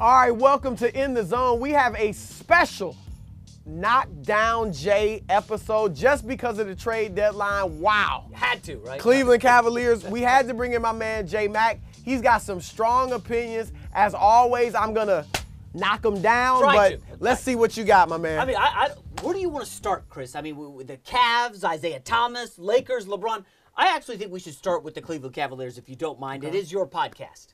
All right, welcome to In the Zone. We have a special Knockdown Jay episode just because of the trade deadline. Wow. Had to, right? Cleveland Cavaliers, we had to bring in my man Jay Mack. He's got some strong opinions. As always, I'm going to knock him down, Try but to. let's see what you got, my man. I mean, I, I, where do you want to start, Chris? I mean, the Cavs, Isaiah Thomas, Lakers, LeBron. I actually think we should start with the Cleveland Cavaliers, if you don't mind. It is your podcast.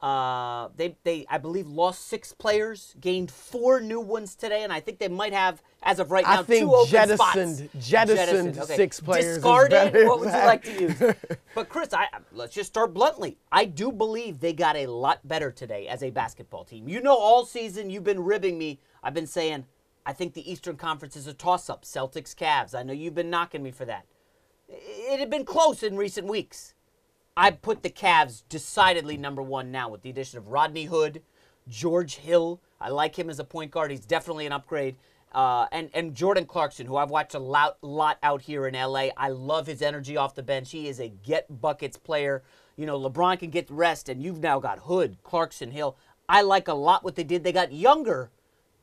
Uh, they, they, I believe, lost six players, gained four new ones today, and I think they might have, as of right I now, think two open jettisoned- spots. jettisoned okay. six players Discarded. What would you like to use? But Chris, I let's just start bluntly. I do believe they got a lot better today as a basketball team. You know, all season you've been ribbing me. I've been saying I think the Eastern Conference is a toss-up. Celtics, Cavs. I know you've been knocking me for that. It had been close in recent weeks. I put the Cavs decidedly number one now with the addition of Rodney Hood, George Hill. I like him as a point guard. He's definitely an upgrade. Uh, and and Jordan Clarkson, who I've watched a lot, lot out here in LA. I love his energy off the bench. He is a get buckets player. You know, LeBron can get rest, and you've now got Hood, Clarkson, Hill. I like a lot what they did. They got younger.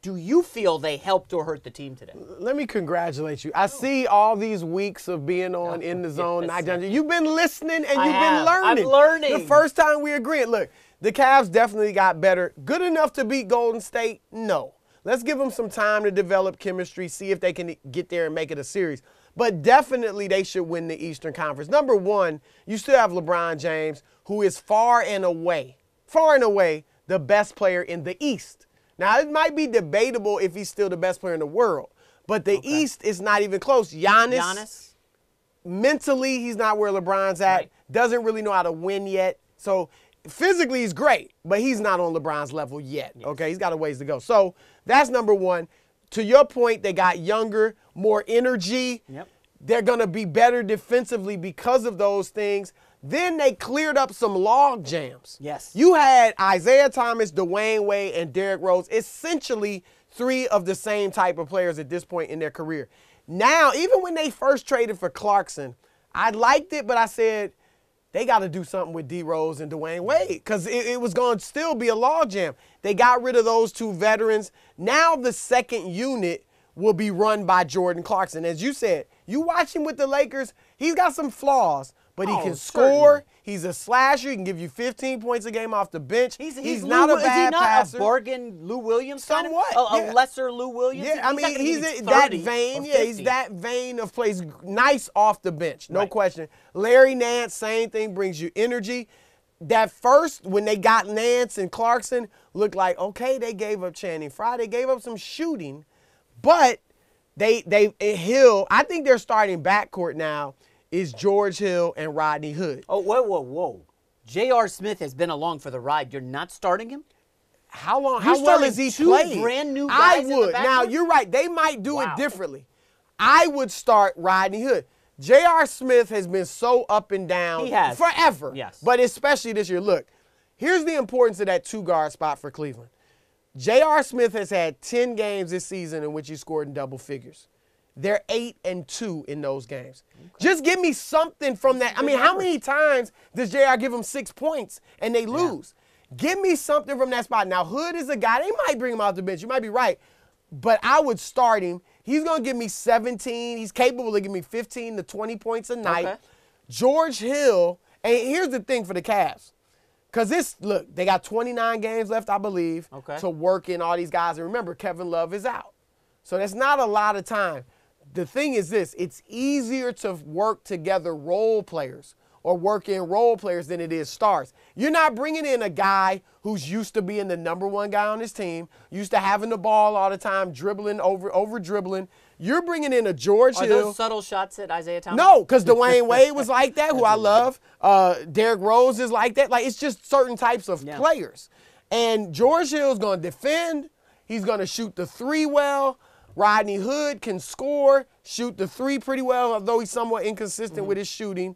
Do you feel they helped or hurt the team today? Let me congratulate you. I see all these weeks of being on oh, in the zone. Night You've been listening and I you've have. been I'm learning. learning. The first time we agreed. Look, the Cavs definitely got better. Good enough to beat Golden State? No. Let's give them some time to develop chemistry, see if they can get there and make it a series. But definitely they should win the Eastern Conference. Number one, you still have LeBron James, who is far and away, far and away, the best player in the East. Now, it might be debatable if he's still the best player in the world, but the East is not even close. Giannis, Giannis? mentally, he's not where LeBron's at. Right. Doesn't really know how to win yet. So physically, he's great, but he's not on LeBron's level yet. Okay, he's got a ways to go. So that's number one. To your point, they got younger, more energy. Yep. They're going to be better defensively because of those things. Then they cleared up some log jams. Yes. You had Isaiah Thomas, Dwyane Wade, and Derrick Rose, essentially three of the same type of players at this point in their career. Now, even when they first traded for Clarkson, I liked it, but I said they got to do something with D Rose and Dwyane Wade because it, it was going to still be a logjam. They got rid of those two veterans. Now the second unit will be run by Jordan Clarkson. As you said, you watch him with the Lakers, he's got some flaws, but he Oh, can certainly. score. He's a slasher. He can give you 15 points a game off the bench. He's, He's, he's, not Lou, a bad is he not passer. a bargain Lou Williams kind of? Somewhat, A, a yeah. lesser Lou Williams? Yeah, I mean, he's give that vein. Yeah, he's that vein of plays nice off the bench, no Right. question. Larry Nance, same thing, brings you energy. That first, when they got Nance and Clarkson, looked like okay, they gave up Channing Frye, they gave up some shooting, but they they Hill. I think their starting backcourt now is George Hill and Rodney Hood. Oh, whoa, whoa, whoa. J.R. Smith has been along for the ride. You're not starting him? How long? How well has he two played? brand new I guys in the would. now you're right. They might do Wow. it differently. I would start Rodney Hood. J.R. Smith has been so up and down He has. forever. Yes. But especially this year. Look, here's the importance of that two guard spot for Cleveland. J.R. Smith has had 10 games this season in which he scored in double figures. They're eight and two in those games. Just give me something from that. I mean, how many times does JR give them six points and they lose? Give me something from that spot. Now, Hood is a guy, they might bring him out the bench. You might be right. But I would start him. He's going to give me 17. He's capable of giving me 15 to 20 points a night. Okay. George Hill, and here's the thing for the Cavs. Because this, look, they got 29 games left, I believe, Okay. to work in all these guys. And remember, Kevin Love is out. So that's not a lot of time. The thing is this it's easier to work together role players or work in role players than it is stars. You're not bringing in a guy who's used to being the number one guy on his team, used to having the ball all the time, dribbling over over dribbling. You're bringing in a George Are Hill. Are those subtle shots at Isaiah Thomas? No, because Dwyane Wade was like that, who I love. Uh, Derrick Rose is like that. Like it's just certain types of Yeah. players. And George Hill's going to defend. He's going to shoot the three well. Rodney Hood can score, shoot the three pretty well, although he's somewhat inconsistent mm-hmm. with his shooting.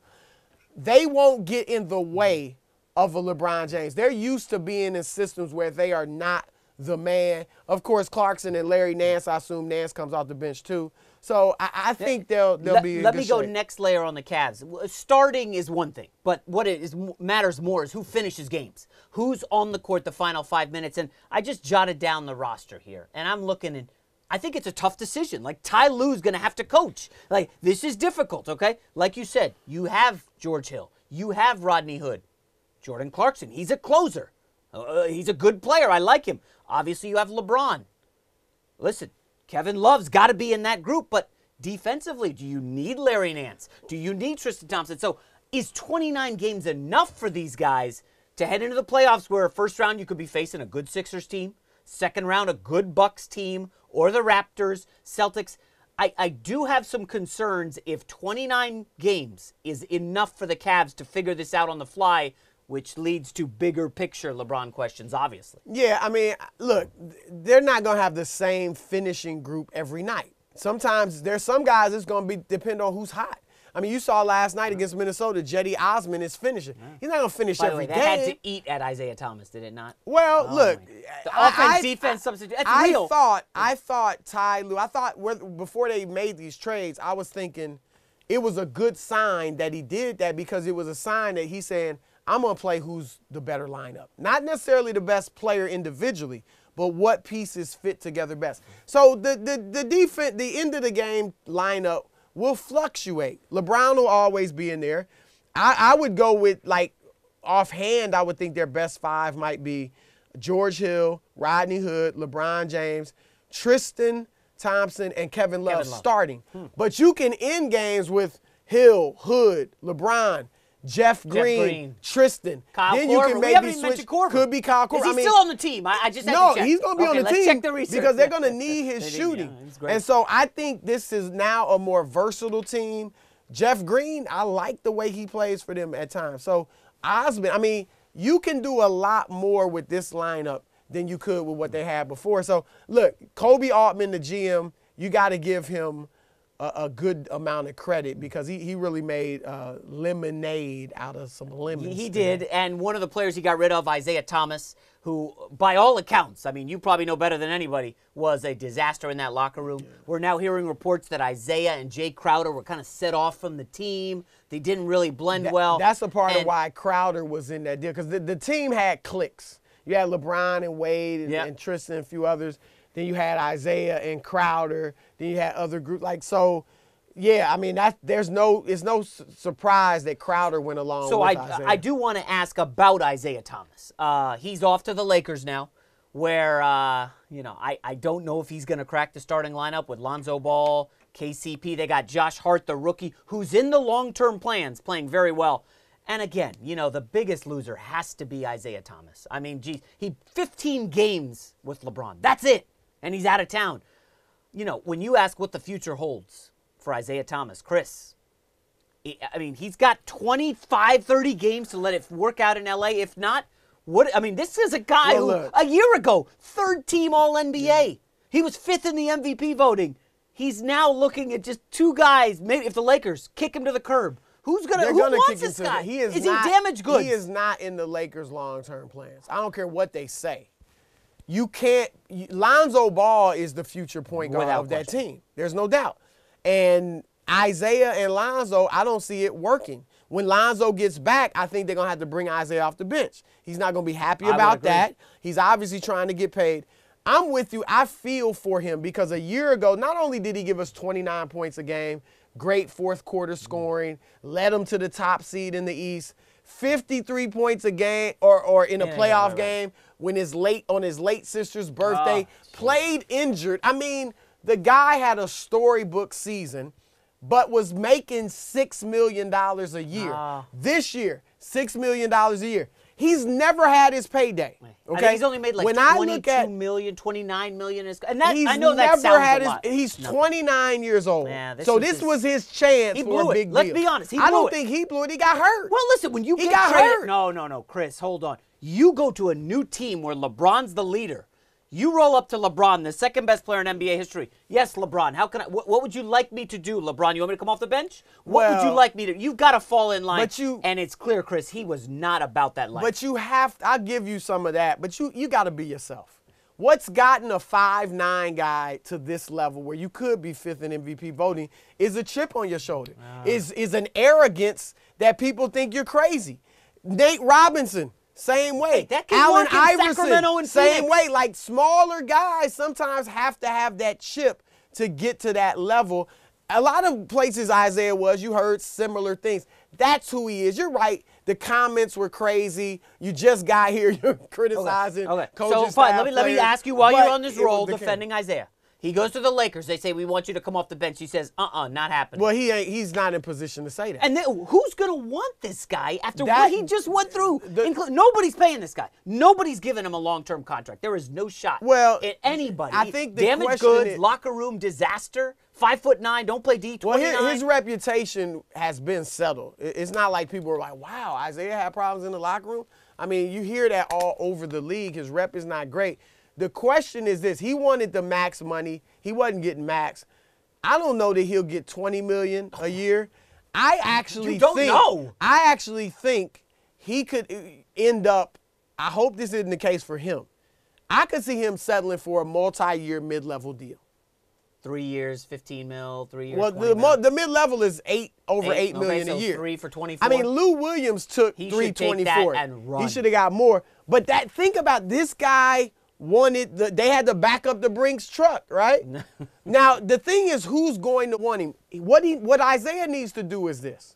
They won't get in the way of a LeBron James. They're used to being in systems where they are not the man. Of course, Clarkson and Larry Nance, I assume Nance comes off the bench too. So I, I think they'll they'll let, be. Let me go shape. next layer on the Cavs. Starting is one thing, but what it is matters more is who finishes games, who's on the court the final five minutes. And I just jotted down the roster here, and I'm looking and I think it's a tough decision. Like Ty Lue's going to have to coach. Like this is difficult. Okay, like you said, you have George Hill, you have Rodney Hood, Jordan Clarkson. He's a closer. Uh, he's a good player. I like him. Obviously, you have LeBron. Listen, Kevin Love's got to be in that group, but defensively, do you need Larry Nance? Do you need Tristan Thompson? So, is 29 games enough for these guys to head into the playoffs where first round you could be facing a good Sixers team, second round a good Bucks team, or the Raptors, Celtics? I, I do have some concerns if 29 games is enough for the Cavs to figure this out on the fly, which leads to bigger picture LeBron questions, obviously. Yeah, I mean, look, they're not gonna have the same finishing group every night. Sometimes there's some guys it's gonna be depend on who's hot. I mean, you saw last night against Minnesota, Cedi Osman is finishing. He's not gonna finish By every way, that game. had to eat at Isaiah Thomas, did it not? Well, Oh, look, the I- offense I- defense substitute. That's I real. thought, I thought Ty Lue. I thought where- before they made these trades, I was thinking it was a good sign that he did that because it was a sign that he's saying I'm gonna play who's the better lineup, not necessarily the best player individually, but what pieces fit together best. So the the the defense, the end of the game lineup will fluctuate. LeBron will always be in there. I, I would go with like offhand. I would think their best five might be George Hill, Rodney Hood, LeBron James, Tristan Thompson, and Kevin Love, Kevin Love. starting. Hmm. But you can end games with Hill, Hood, LeBron. Jeff Green, Green. Tristan. Kyle then Korver. you can we maybe haven't even switch. Could be Kyle Korver. Is he I mean, still on the team? I, I just had no, to check. he's going to be okay, on the team check the research. because they're going to need his shooting. yeah, and so I think this is now a more versatile team. Jeff Green, I like the way he plays for them at times. So Osman, I mean, you can do a lot more with this lineup than you could with what they had before. So look, Koby Altman, the GM, you got to give him a, a good amount of credit because he, he really made uh, lemonade out of some lemons. He today. did, and one of the players he got rid of, Isaiah Thomas, who, by all accounts, I mean, you probably know better than anybody, was a disaster in that locker room. We're now hearing reports that Isaiah and Jae Crowder were kind of set off from the team. They didn't really blend That- well. That's a part of why Crowder was in that deal because the, the team had clicks. You had LeBron and Wade and, Yeah. and Tristan and a few others. Then you had Isaiah and Crowder. Then you had other groups like so. Yeah, I mean that there's no it's no s- surprise that Crowder went along So with I, Isaiah. I do want to ask about Isaiah Thomas. Uh, he's off to the Lakers now, where uh, you know I, I don't know if he's going to crack the starting lineup with Lonzo Ball, KCP. They got Josh Hart, the rookie, who's in the long-term plans, playing very well. And again, you know the biggest loser has to be Isaiah Thomas. I mean, geez, he 15 games with LeBron. That's it, and he's out of town. You know, when you ask what the future holds for Isaiah Thomas, Chris, I mean, he's got 25, 30 games to let it work out in LA. If not, what? I mean, this is a guy Well, who look. a year ago, third team All NBA. He was fifth in the MVP voting. He's now looking at just two guys. Maybe if the Lakers kick him to the curb, who's gonna? They're who gonna wants this guy? the, he is, is not, he damaged goods? He is not in the Lakers' long-term plans. I don't care what they say. You can't. Lonzo Ball is the future point guard Without of that team. There's no doubt. And Isaiah and Lonzo, I don't see it working. When Lonzo gets back, I think they're gonna have to bring Isaiah off the bench. He's not gonna be happy about that. He's obviously trying to get paid. I'm with you. I feel for him because a year ago, not only did he give us 29 points a game, great fourth quarter scoring, led him to the top seed in the East, 53 points a game or, or in a Yeah, yeah, playoff right, right. game when his late on his late sister's birthday, Oh, played injured. I mean, the guy had a storybook season, but was making six million dollars a year. Ah. This year, six million dollars a year. He's never had his payday. Okay, he's only made like when I 22 look at million, 29 million is, and that he's I know that sounds had a his. lot. He's No. 29 years old. Yeah, this so was this his- was his chance He for blew a it. big Let's be honest, he I don't it. think he blew it. He got hurt. Well, listen, when you He get got traded, hurt. no, no, no, Chris, hold on. You go to a new team where LeBron's the leader. You roll up to LeBron, the second best player in NBA history. Yes, LeBron. How can I? What, what would you like me to do, LeBron? You want me to come off the bench? What would you like me to? You've got to fall in line. But you- and it's clear, Chris, he was not about that life. But you have. I'll give you some of that. But you you got to be yourself. What's gotten a five nine guy to this level where you could be fifth in MVP voting is a chip on your shoulder. Ah. Is is an arrogance that people think you're crazy. Nate Robinson, same way. Hey, that can Allen work in Iverson, Sacramento and same way. Like smaller guys sometimes have to have that chip to get to that level. A lot of places Isaiah was, you heard similar things. That's who he is. You're right. The comments were crazy. You just got here. You're criticizing. Okay. coaching So fine. Let me let me ask you while but you're on this role defending Isaiah. He goes to the Lakers. They say we want you to come off the bench. He says, "Uh-uh, not happening." Well, he ain't. He's not in position to say that. and then, who's gonna want this guy after That- what he just went through? the- nobody's paying this guy. Nobody's giving him a long-term contract. There is no shot. Well, at anybody. I think the damaged goods, is- locker room disaster. Five foot nine. Don't play D Well, his, his reputation has been settled. It's not like people are like, "Wow, Isaiah had problems in the locker room." I mean, you hear that all over the league. His rep is not great. The question is this: He wanted the max money. He wasn't getting max. I don't know that he'll get 20 million a year. I actually You don't think, know. I actually think he could uh, end up. I hope this isn't the case for him. I could see him settling for a multi-year mid-level deal. Three years, fifteen mil. Three years. Well, the, mil. the mid level is eight over Eight, eight okay, so a year. three for 24. I mean, Lou Williams took He should take that and run. He should have got more. But that think about this guy wanted the they had to back up the Brinks truck, right? now the thing is, who's going to want him? What he what Isaiah needs to do is this.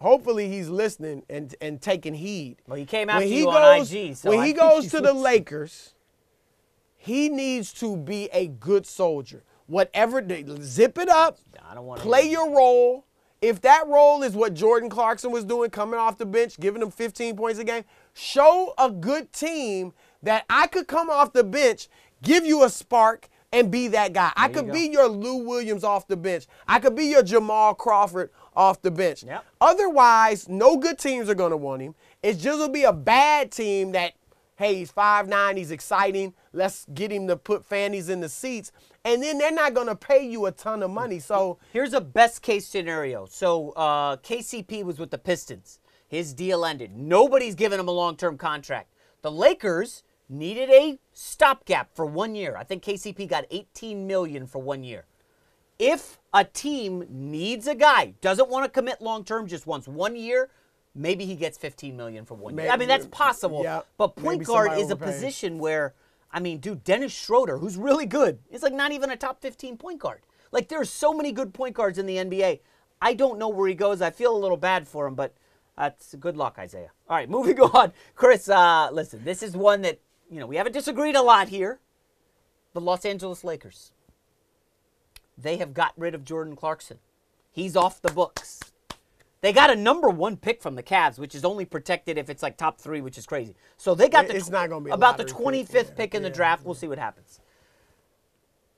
Hopefully he's listening and and taking heed. Well, he came after when he you goes, on IG, so when I he goes to the. Lakers, he needs to be a good soldier. Whatever, they, zip it up. I don't play your role. If that role is what Jordan Clarkson was doing, coming off the bench, giving them 15 points a game, show a good team that I could come off the bench, give you a spark, and be that guy. I There you could go. be your Lou Williams off the bench. I could be your Jamal Crawford off the bench. Yep. Otherwise, no good teams are going to want him. It's just will be a bad team that, hey, he's 5'9", he's exciting. Let's get him to put fannies in the seats. And then they're not going to pay you a ton of money. So Here's a best case scenario. So uh, KCP was with the Pistons. His deal ended. Nobody's giving him a long-term contract. The Lakers needed a stopgap for one year. I think KCP got 18 million for one year. If a team needs a guy, doesn't want to commit long-term, just wants one year, maybe he gets 15 million for one year. I mean, that's possible. yeah, but point guard is a position where, I mean, dude, Dennis Schroeder, who's really good, is like not even a top 15 point guard. Like there's so many good point guards in the NBA. I don't know where he goes. I feel a little bad for him, but that's good luck, Isaiah. All right, moving on. Chris, uh, listen, this is one that you know we haven't disagreed a lot here. The Los Angeles Lakers. They have got rid of Jordan Clarkson. He's off the books. They got a number one pick from the Cavs, which is only protected if it's like top three, which is crazy. So they got the It's not gonna be about the lottery pick, 25th yeah, pick in the yeah, draft. We'll see what happens.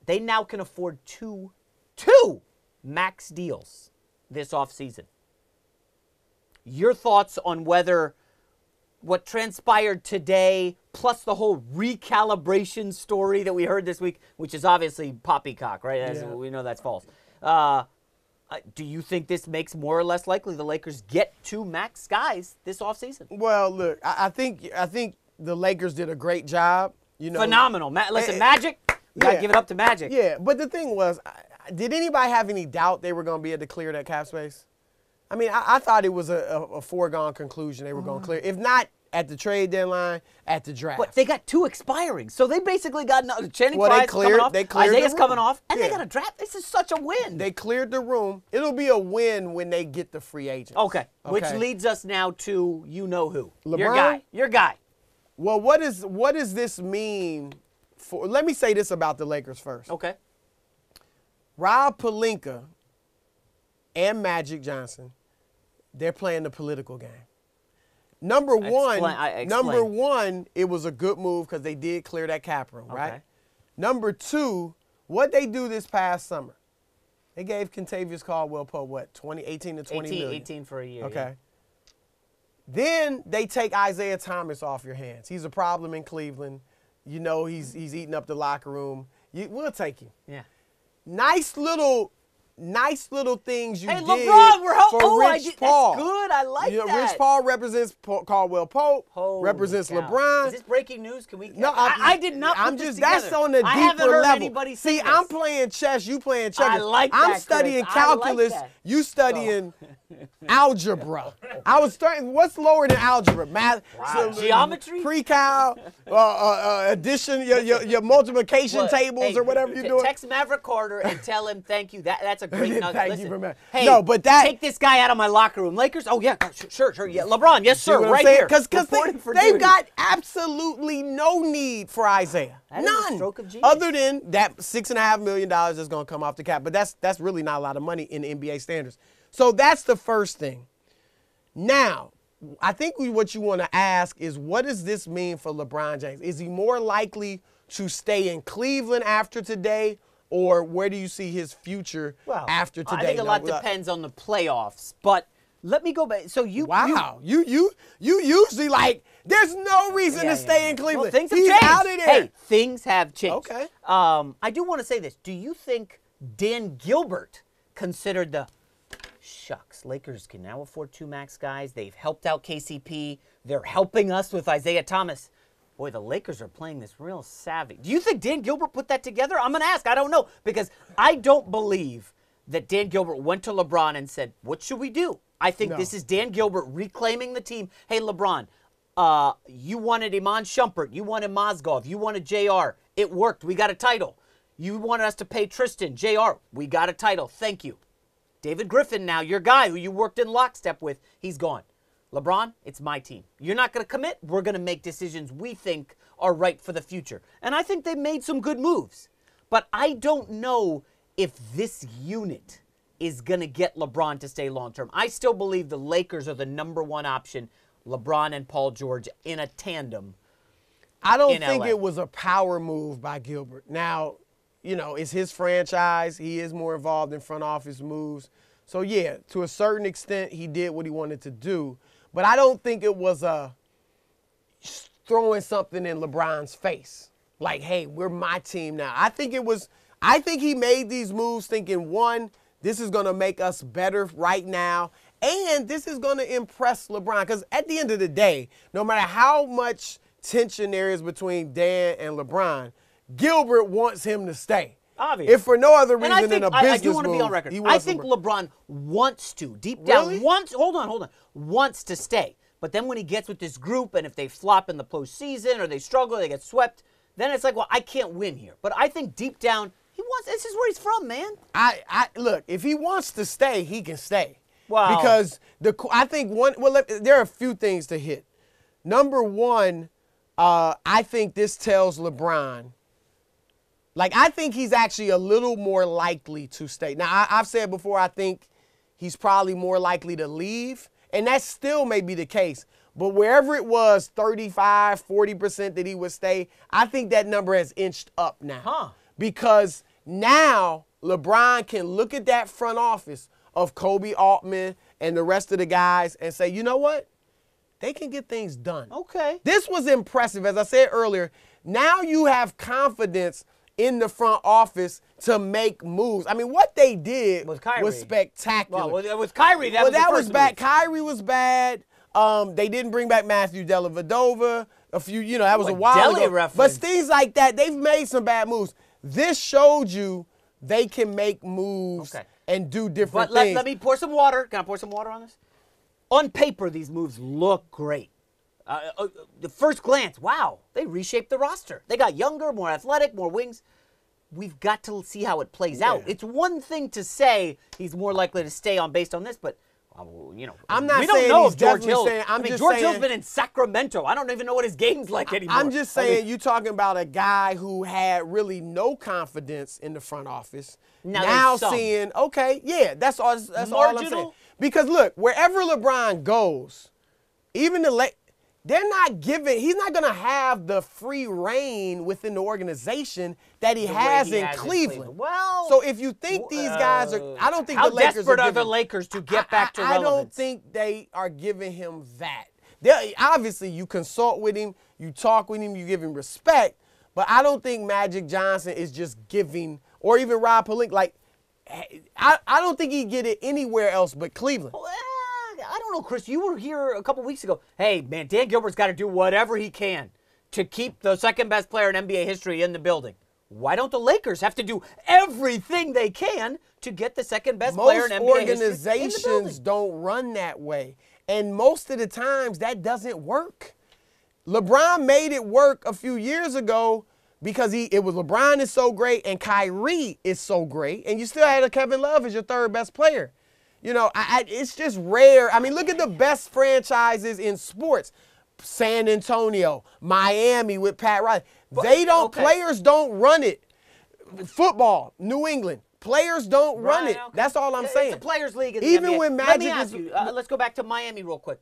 They now can afford two, two max deals this offseason. Your thoughts on whether what transpired today, plus the whole recalibration story that we heard this week, which is obviously poppycock, right? As Yeah. We know that's false. Uh, uh, do you think this makes more or less likely the Lakers get two max guys this offseason? Well, look, I, I think I think the Lakers did a great job. You know, Phenomenal. Ma- listen, Eh, Magic, we got to yeah. give it up to Magic. Yeah, but the thing was, did anybody have any doubt they were going to be able to clear that cap space? I mean, I, I thought it was a, a, a foregone conclusion they were going to mm-hmm. clear. If not at the trade deadline, at the draft. But they got two expiring, so they basically got no, Channing Well, they Frye's cleared- coming off, they cleared Isaiah's coming off, and they got a draft. This is such a win. they cleared the room. It'll be a win when they get the free agents. okay. which leads us now to you know who, your guy, your guy. Well, what is what does this mean for? Let me say this about the Lakers first. Okay. Rob Pelinka and Magic Johnson, they're playing the political game. Number one, Explain- number one, it was a good move because they did clear that cap room, right? Number two, what they do this past summer, they gave Kentavious Caldwell Pope what 20, 18 to 20 18, million. 18 for a year. Okay. yeah. Then they take Isaiah Thomas off your hands. He's a problem in Cleveland. You know he's he's eating up the locker room. You, we'll take him. Yeah. Nice little nice little things you Hey, did LeBron, we're help- for oh, I Rich did- that's Paul. good. I like you know, that. Rich Paul represents Paul, Caldwell Pope, Holy represents cow. LeBron. Is this breaking news? Can we? No, I, I'm- I did not. I'm just that's on the deeper I haven't heard level. anybody See, I'm playing chess, you playing checkers. I like I'm that, studying Chris. I like calculus, you studying algebra. I was studying what's lower than algebra? Math, Wow. Geometry? pre-cal, uh, uh, uh, addition, your, your, your multiplication What? tables Hey, or whatever you're doing. Text Maverick Carter and tell him thank you. That that's a great nugget. Thank you for that. Hey, No, but that- take this guy out of my locker room. Lakers. Oh yeah, sure, sure. Yeah, LeBron. Yes, sir. Right here. Because for they, duty. got absolutely no need for Isaiah. That is a None. stroke of genius. Other than that six and a half million dollars is going to come off the cap. But that's that's really not a lot of money in NBA standards. So that's the first thing. Now, I think we, what you want to ask is what does this mean for LeBron James? Is he more likely to stay in Cleveland after today? Or where do you see his future Well, after today? I think a lot look- depends on the playoffs. But let me go back. So you. you- Wow, you you you usually like. There's no reason Yeah, to yeah, stay yeah. in Cleveland. Well, things have He's changed. out of there. Hey, things have changed. Okay. Um, I do want to say this. Do you think Dan Gilbert considered the shucks? Lakers can now afford two max guys. They've helped out KCP. They're helping us with Isaiah Thomas. Boy, the Lakers are playing this real savvy. Do you think Dan Gilbert put that together? I'm going to ask. I don't know because I don't believe that Dan Gilbert went to LeBron and said, "What should we do?" I think No. this is Dan Gilbert reclaiming the team. Hey, LeBron, uh, you wanted Iman Shumpert, you wanted Mozgov, you wanted JR. It worked. We got a title. You wanted us to pay Tristan, JR. We got a title. Thank you. David Griffin, now your guy who you worked in lockstep with, he's gone. LeBron, it's my team. You're not going to commit. We're going to make decisions we think are right for the future. And I think they made some good moves. But I don't know if this unit is going to get LeBron to stay long term. I still believe the Lakers are the number one option. LeBron and Paul George in a tandem. I don't in think LA. it was a power move by Gilbert. Now, you know, it's his franchise. He is more involved in front office moves. So yeah, to a certain extent, he did what he wanted to do. But I don't think it was a throwing something in LeBron's face. Like, hey, we're my team now. I think it was, I think he made these moves thinking, one, this is going to make us better right now. And this is going to impress LeBron. Because at the end of the day, no matter how much tension there is between Dan and LeBron, Gilbert wants him to stay. Obvious. If for no other reason I think than a I, business I do want to be on record. I think LeBron. LeBron wants to, deep down, Really? wants. Hold on, hold on. Wants to stay, but then when he gets with this group, and if they flop in the postseason or they struggle, they get swept, then it's like, well, I can't win here. But I think deep down, he wants. This is where he's from, man. I, I look. If he wants to stay, he can stay. Wow. Because the I think one. Well, let- there are a few things to hit. Number one, uh, I think this tells LeBron. Like I think he's actually a little more likely to stay. Now I, I've said before, I think he's probably more likely to leave, and that still may be the case. But wherever it was, 35, 40% that he would stay, I think that number has inched up now Huh. because now LeBron can look at that front office of Koby Altman and the rest of the guys and say, you know what? They can get things done. Okay. This was impressive. As I said earlier, now you have confidence in the front office to make moves. I mean, what they did With Kyrie. was spectacular. Well, with, with Kyrie, that well, was that was bad. move. Kyrie was bad. Um, they didn't bring back Matthew Dellavedova. A few, you know, that was Ooh, a while ago. But things like that, they've made some bad moves. This showed you they can make moves Okay. and do different But let, things. let me pour some water. Can I pour some water on this? On paper, these moves look great. Uh, uh, the first glance, wow, they reshaped the roster. They got younger, more athletic, more wings. We've got to see how it plays out. It's one thing to say he's more likely to stay on based on this, but uh, you know, I'm not we don't know if George Hill. saying- I'm I mean, George Hill's saying- been in Sacramento. I don't even know what his game's like anymore. I'm just I mean, saying, you talking about a guy who had really no confidence in the front office. Now Now, seeing, okay, yeah, that's all. That's all I'm saying. Because look, wherever LeBron goes, even the late, they're not giving. He's not gonna have the free reign within the organization that he has he in has in Cleveland. Cleveland. Well, so if you think these guys are, I don't think how the Lakers desperate are, are the Lakers to get I- back to I, I don't think they are giving him that. They're, obviously, you consult with him, you talk with him, you give him respect, but I don't think Magic Johnson is just giving, or even Rob Pelinka. Like, I, I don't think he'd get it anywhere else but Cleveland. Well, eh, I don't know, Chris. You were here a couple weeks ago. Hey, man, Dan Gilbert's got to do whatever he can to keep the second best player in NBA history in the building. Why don't the Lakers have to do everything they can to get the second best player Most in NBA in organizations don't run that way. And most of the times that doesn't work. LeBron made it work a few years ago because he it was LeBron is so great and Kyrie is so great, and you still had a Kevin Love as your third best player. You know, I, I, it's just rare. I mean, look at the best franchises in sports: San Antonio, Miami with Pat Riley. they don't. okay. Players don't run it. Football, New England. Players don't run Right, it. okay. That's all I'm It's saying. It's a players' league. In the Even NBA. when Let me Magic ask is- you. Uh, let's go back to Miami real quick.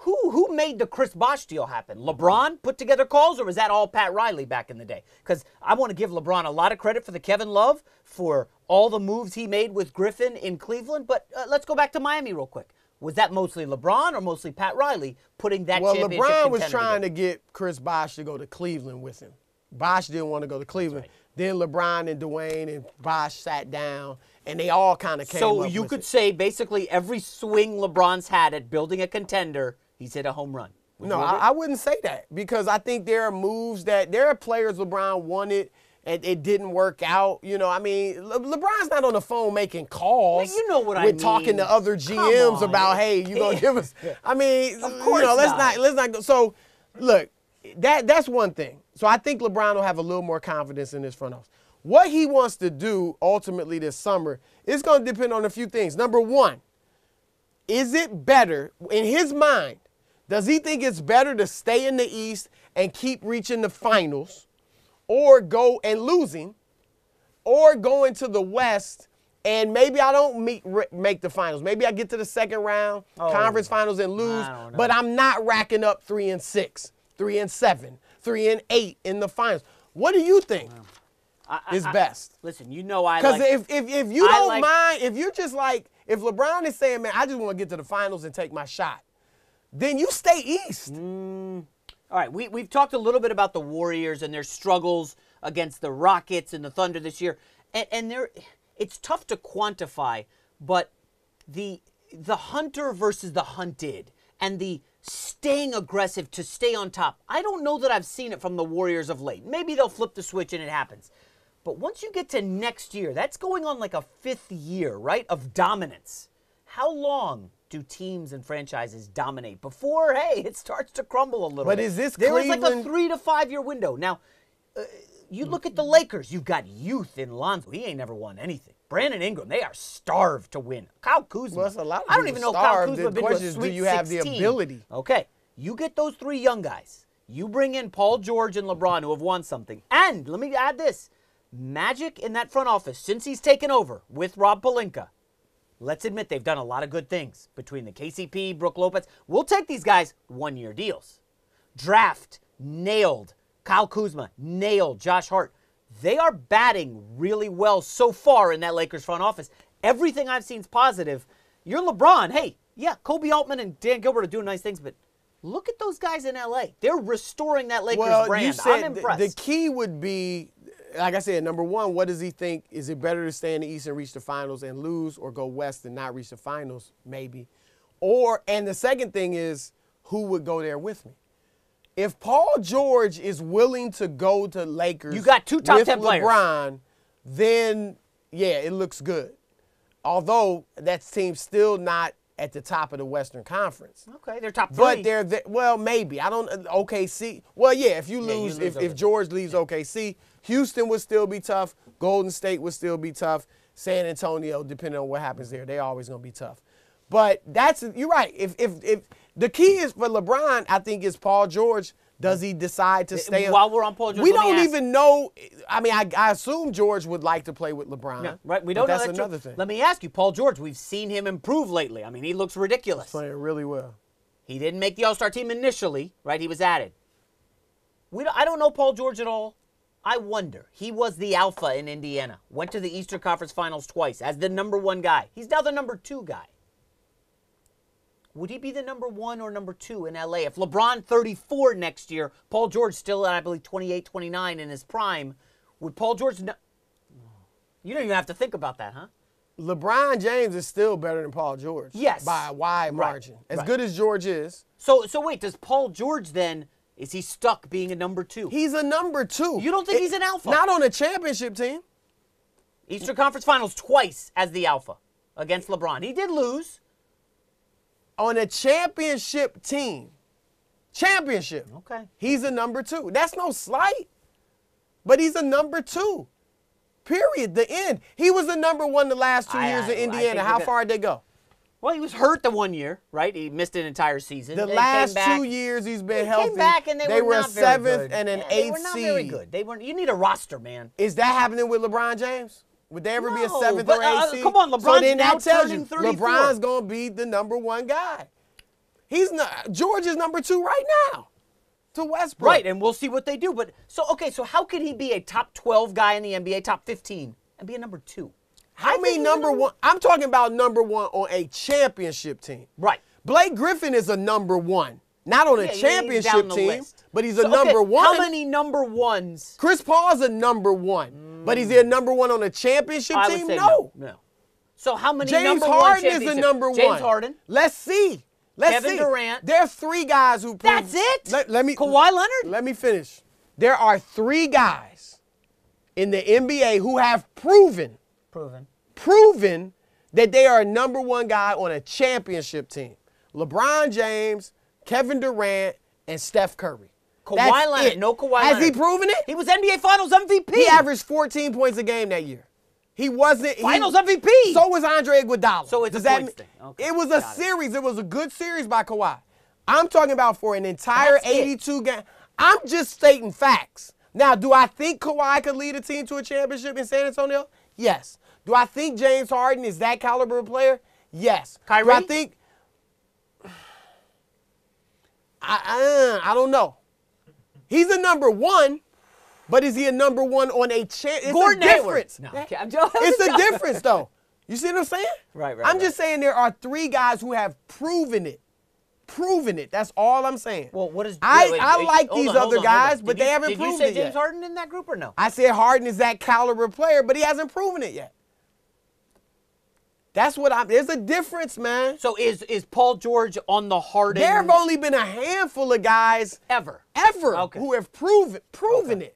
Who who made the Chris Bosh deal happen? LeBron put together calls, or was that all Pat Riley back in the day? Because I want to give LeBron a lot of credit for the Kevin Love for all the moves he made with Griffin in Cleveland. But uh, let's go back to Miami real quick. Was that mostly LeBron or mostly Pat Riley putting that together? Well, LeBron was trying to get Chris Bosh to go to Cleveland with him. Bosh didn't want to go to Cleveland. Then LeBron and Dwyane and Bosh sat down, and they all kind of came So you could it. say basically every swing LeBron's had at building a contender, he's hit a home run. Would No, I. I wouldn't say that because I think there are moves that there are players LeBron wanted and it didn't work out. You know, I mean, Le- LeBron's not on the phone making calls. Well, you know what I mean? With talking to other GMs about, hey, you gonna give us? I mean, Of you course know, let's not. not let's not go. So, look, that that's one thing. So I think LeBron will have a little more confidence in his front office. What he wants to do ultimately this summer is going to depend on a few things. Number one, is it better in his mind? Does he think it's better to stay in the East and keep reaching the finals, or go and losing, or go into the West and maybe I don't meet, make the finals. Maybe I get to the second round, oh, conference finals, and lose, I don't know. but I'm not racking up three and six, three and seven, three and eight in the finals. What do you think I- I- is I- best? Listen, you know I Because like. if, if, if you I don't like- mind, if you're just like, if LeBron is saying, man, I just want to get to the finals and take my shot, then you stay East. Mm. All right, we, we've talked a little bit about the Warriors and their struggles against the Rockets and the Thunder this year. And, and they're, it's tough to quantify, but the, the hunter versus the hunted and the staying aggressive to stay on top, I don't know that I've seen it from the Warriors of late. Maybe they'll flip the switch and it happens. But once you get to next year, that's going on like a fifth year, right, of dominance. How long do teams and franchises dominate before, hey, it starts to crumble a little But bit? is this There was like a three to five year window. Now, uh, you look at the Lakers, you've got youth in Lonzo. He ain't never won anything. Brandon Ingram, they are starved to win. Kyle Kuzma. Well, that's a lot of I don't even know if Kyle. Kuzma The been to a question is, do you have the ability? Okay, you get those three young guys. You bring in Paul George and LeBron who have won something. And let me add this Magic in that front office, since he's taken over with Rob Pelinka, let's admit they've done a lot of good things between the KCP, Brook Lopez. We'll take these guys one year deals. Draft, nailed. Kyle Kuzma, nailed. Josh Hart. They are batting really well so far in that Lakers front office. Everything I've seen is positive. You're LeBron. Hey, yeah, Koby Altman and Dan Gilbert are doing nice things, but look at those guys in LA. They're restoring that Lakers Well, brand. you said I'm impressed. the key would be, like I said, number one, what does he think? Is it better to stay in the East and reach the finals and lose, or go West and not reach the finals? Maybe. Or and the second thing is, who would go there with me? If Paul George is willing to go to Lakers, You got two top with 10 players. LeBron, then yeah, it looks good. Although that team's still not at the top of the Western Conference. okay, they're top three. But they're the, well, maybe I don't. uh, OKC. Well, yeah. If you Yeah, you lose, lose if, if. George leaves OKC, Houston would still be tough. Golden State would still be tough. San Antonio, depending on what happens there, they always gonna be tough. But that's you're right. If if if the key is for LeBron, I think is Paul George. Does he decide to eh, stay? while we're on Paul George, we don't even know. I mean, I, I assume George would like to play with LeBron. Yeah, right. We don't know That's that another thing. Let me ask you, Paul George. We've seen him improve lately. I mean, he looks ridiculous. Playing really well. He didn't make the All Star team initially, right? He was added. We don't, I don't know Paul George at all. I wonder. He was the alpha in Indiana. Went to the Eastern Conference Finals twice as the number one guy. He's now the number two guy. Would he be the number one or number two in LA? If LeBron 34 next year, Paul George still at, I believe, 28, 29 in his prime, would Paul George. No- you don't even have to think about that, huh? LeBron James is still better than Paul George. Yes. By a wide Right, margin. As right. good as George is, So so wait, does Paul George then is he stuck being a number two? he's a number two. You don't think he's an alpha? Not on a championship team. Eastern Conference Finals twice as the alpha against LeBron. He did lose. On a championship team. Championship. Okay. He's a number two. That's no slight. But he's a number two. Period. The end. He was the number one the last two I- years I- in Indiana. How far did they go? Well, he was hurt the one year, right? He missed an entire season. The last back. two years he's been He healthy. came back and they, were, were not a very seventh good. and an Yeah, they were not seed. very good. They weren't. You need a roster, man. Is that happening with LeBron James? Would there ever be a seventh but, or eighth uh, seed? come on, so LeBron's then now that tells you 34. LeBron's gonna be the number one guy. He's not. George is number two right now. To Westbrook. Right, and we'll see what they do. But so okay, so how could he be a top twelve guy in the NBA, top fifteen, and be a number two? I How think many number a one? I'm talking about number one on a championship team. Right. Blake Griffin is a number one, not on a Yeah, he's championship team, list. but he's So, a okay, number one. How many number ones? Chris Paul's a number one, but is he a mm. number one on a championship oh, I would team? no. no. no. So how many James Harden is a number one. James Harden. Let's see. Let's Kevin see. Durant. There are three guys who. Prove, That's it? Let, let me. Kawhi Leonard? Let me finish. There are three guys in the NBA who have proven, Proven. proven that they are a number one guy on a championship team. LeBron James, Kevin Durant, and Steph Curry. Kawhi That's Leonard. it. No Kawhi Has Leonard. he proven it? He was NBA Finals MVP. He averaged 14 points a game that year. He wasn't he- Finals MVP. So was Andre Iguodala. So it's a Does that mean- thing. Okay, It was a got series. It. was a good series by Kawhi. I'm talking about for an entire That's it. 82 game. I'm just stating facts. Now, do I think Kawhi could lead a team to a championship in San Antonio? Yes. Do I think James Harden is that caliber of player? Yes. Do I think? I, uh, I don't know. He's a number one, but is he a number one on a champ? It's Gordon a difference. No, okay, I'm joking. It's a difference, though. You see what I'm saying? Right, right, I'm right. just saying there are three guys who have proven it. Proven it. That's all I'm saying. Well, what is? I, wait, wait, I like these on, other on, guys, but Did they haven't proven it Did you say James yet. Harden in that group or no? I said Harden is that caliber player, but he hasn't proven it yet. That's what I'm. There's a difference, man. So is is Paul George on the Harden? There have only been a handful of guys ever. ever Okay. who have proven proven it.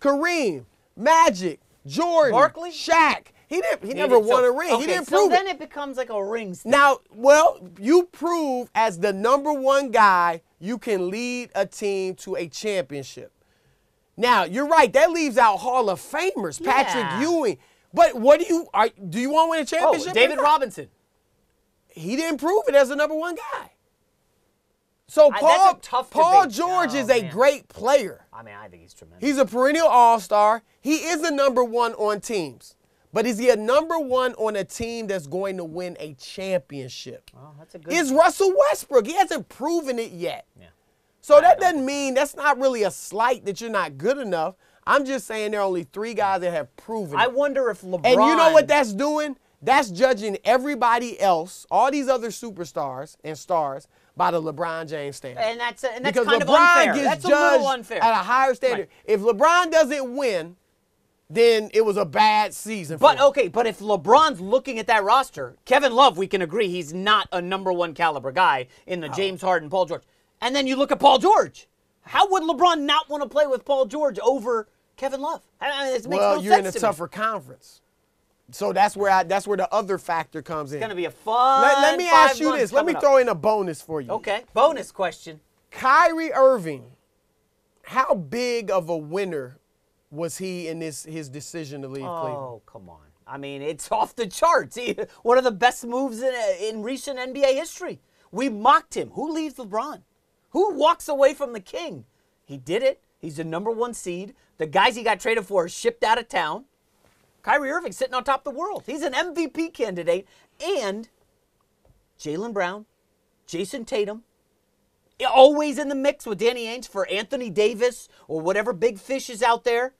Kareem, Magic, Jordan, Barkley? Shaq. He didn't. He, He never did- won so- a ring. Okay, he didn't so prove then it. it becomes like a rings. thing. Now, well, you prove as the number one guy, you can lead a team to a championship. Now, you're right. That leaves out Hall of Famers, Patrick Ewing. But what do you are? Do you want to win a championship? Oh, championship? David? Robinson. He didn't prove it as the number one guy. So I- Paul, a tough Paul debate. George Oh, is a man. great player. I mean, I think he's tremendous. He's a perennial All Star. He is a number one on teams. But is he a number one on a team that's going to win a championship? well, that's a good. Is Russell Westbrook? He hasn't proven it yet. yeah. So that doesn't mean that's not really a slight that you're not good enough. I'm just saying there are only three guys that have proven I wonder if LeBron. And you know what that's doing? That's judging everybody else, all these other superstars and stars, by the LeBron James standard. And that's and that's because kind LeBron of unfair. gets that's a judged little unfair. at a higher standard. If LeBron doesn't win, then it was a bad season. But for him. okay, but if LeBron's looking at that roster, Kevin Love, we can agree he's not a number one caliber guy in the James Harden, Paul George. And then you look at Paul George. How would LeBron not want to play with Paul George over Kevin Love? I mean, it makes well, no you're in a to me. tougher conference. So that's where I, that's where the other factor comes in. It's gonna be a fun. let, let me ask you this. Let me up. throw in a bonus for you. Okay, bonus question. Kyrie Irving, how big of a winner was he in this his decision to leave Cleveland? Oh, come on. I mean, it's off the charts. He- One of the best moves in, in recent NBA history. We mocked him. Who leaves LeBron? Who walks away from the king? He did it. He's the number one seed. The guys he got traded for are shipped out of town. Kyrie Irving sitting on top of the world. He's an MVP candidate. And Jaylen Brown, Jayson Tatum, always in the mix with Danny Ainge for Anthony Davis or whatever big fish is out there.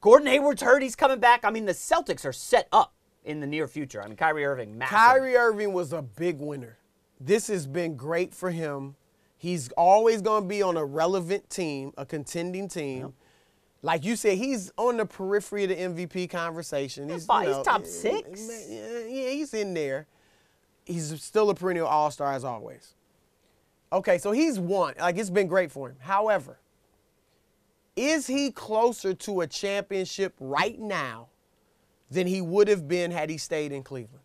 Gordon Hayward's hurt. He's coming back. I mean, the Celtics are set up in the near future. I mean, Kyrie Irving, massive. Kyrie Irving was a big winner. This has been great for him. He's always going to be on a relevant team, a contending team. Like you said, he's on the periphery of the MVP conversation. He's, you He's top eh, six. eh, Yeah, yeah, he's in there. He's still a perennial All Star as always. Okay, so he's won. Like it's been great for him. However, is he closer to a championship right now than he would have been had he stayed in Cleveland?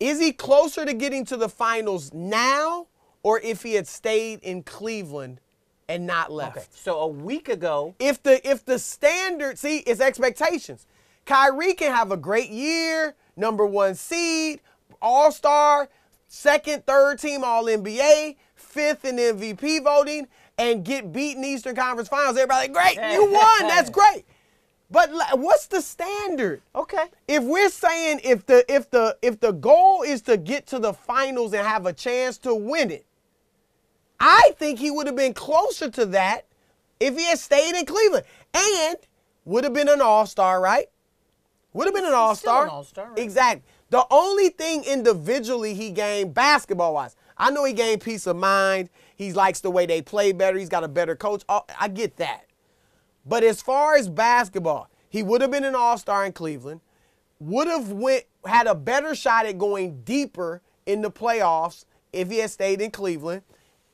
Is he closer to getting to the finals now or if he had stayed in Cleveland and not left? Okay. So a week ago, if the if the standard see is expectations. Kyrie can have a great year, number one seed, all star, second, third team all NBA, fifth in MVP voting, and get beaten Eastern Conference Finals. Everybody, great, you won. That's great. But what's the standard? okay. If we're saying if the if the if the goal is to get to the finals and have a chance to win it, I think he would have been closer to that if he had stayed in Cleveland and would have been an all-star, right? Would have been an all-star. an all-star, right. Exactly. The only thing individually he gained basketball-wise, I know he gained peace of mind. He likes the way they play better. He's got a better coach. Oh, I get that. But as far as basketball, he would have been an all-star in Cleveland. Would have went had a better shot at going deeper in the playoffs if he had stayed in Cleveland.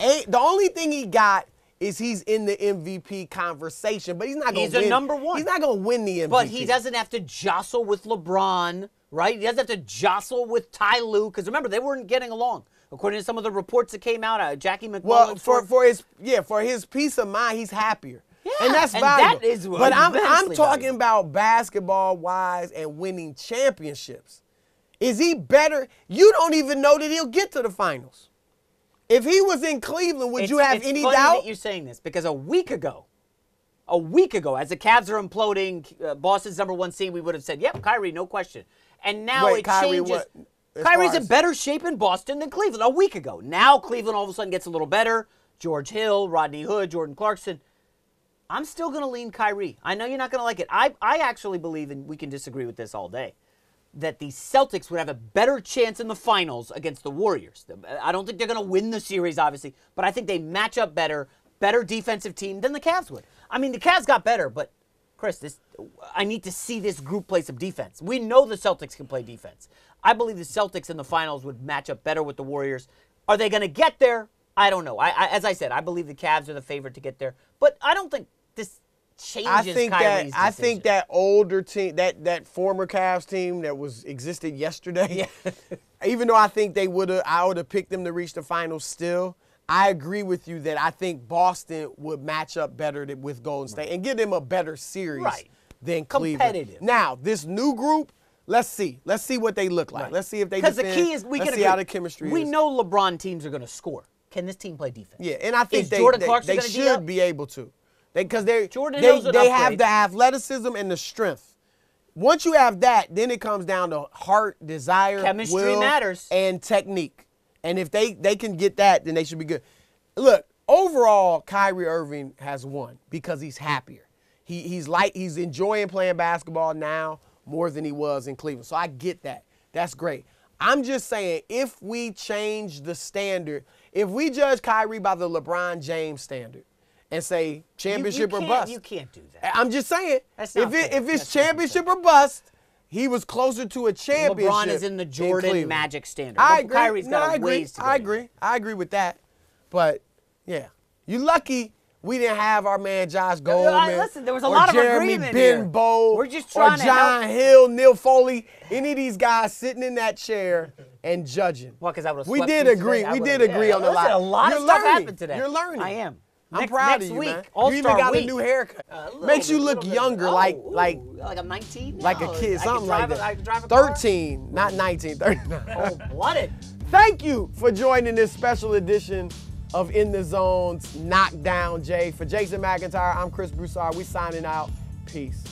A, the only thing he got is he's in the MVP conversation, but he's not going to win He's a number one. He's not going to win the MVP. But he doesn't have to jostle with LeBron, right? He doesn't have to jostle with Ty Lue, because remember, they weren't getting along. According to some of the reports that came out, uh, Jackie MacMullan. Well, for, for his yeah, for his peace of mind, he's happier. Yeah, and that's and valuable. that is but I'm I'm talking valuable. about basketball wise and winning championships. Is he better? You don't even know that he'll get to the finals. If he was in Cleveland, would It's- you have it's any funny doubt? that you're saying this because a week ago, a week ago, as the Cavs are imploding, uh, Boston's number one seed, we would have said, "Yep, Kyrie, no question." And now Wait, it Kyrie changes. what? As Kyrie's in better shape in Boston than Cleveland a week ago. Now Cleveland all of a sudden gets a little better. George Hill, Rodney Hood, Jordan Clarkson. I'm still going to lean Kyrie. I know you're not going to like it. I, I actually believe, and we can disagree with this all day, that the Celtics would have a better chance in the finals against the Warriors. I don't think they're going to win the series, obviously, but I think they match up better, better defensive team than the Cavs would. I mean, the Cavs got better, but Chris, this I need to see this group play some defense. We know the Celtics can play defense. I believe the Celtics in the finals would match up better with the Warriors. Are they going to get there? I don't know. I, I, as I said, I believe the Cavs are the favorite to get there, but I don't think this changes I think Kyrie's that I think that older team, that that former Cavs team that was existed yesterday. even though I think they would have, I would have picked them to reach the finals. Still, I agree with you that I think Boston would match up better with Golden State and give them a better series Right. than Cleveland. Competitive. Now, this new group, let's see, let's see what they look like. Let's see if they Because the key is we let's can see agree. how the chemistry We is. know LeBron teams are going to score. Can this team play defense? Yeah, and I think Is they, Jordan they, they should be able to. They because they Jordan they, Hill's an they have upgrade. the athleticism and the strength. Once you have that, then it comes down to heart, desire, Chemistry will, matters. and technique. And if they they can get that, then they should be good. Look, overall, Kyrie Irving has won because he's happier. He he's like he's enjoying playing basketball now more than he was in Cleveland. So I get that. That's great. I'm just saying, if we change the standard, if we judge Kyrie by the LeBron James standard and say You- you championship or bust, You can't do that. I'm just saying, That's if not it, fair. if it's That's championship or bust, he was closer to a championship. LeBron is in the Jordan Cleveland. Magic standard. I agree. Kyrie's no, I a agree. to I to agree. I agree with that. But yeah, you lucky we didn't have our man Josh Goldman. listen, there was a or lot of Jeremy agreement here. Benbow. We're just or trying to John help- Hill, Neil Foley, any of these guys sitting in that chair and judging. Well, 'cause I would've we did agree. today. We did agree yeah, on the listen, lot. a lot of You're stuff learning. happened today. You're learning. I am. I'm Next- proud next of you, week, man. you All-Star even got week. a new haircut. Uh, a little Makes you look little bit. younger, Oh, like ooh, like like I'm 19. like a No, kid, I can something like drive a- I can that. drive a car. 13, not 19, 39. Oh, blooded. Thank you for joining this special edition of In the Zone's Knockdown Jay. For Jason McIntyre, I'm Chris Broussard. We signing out. Peace.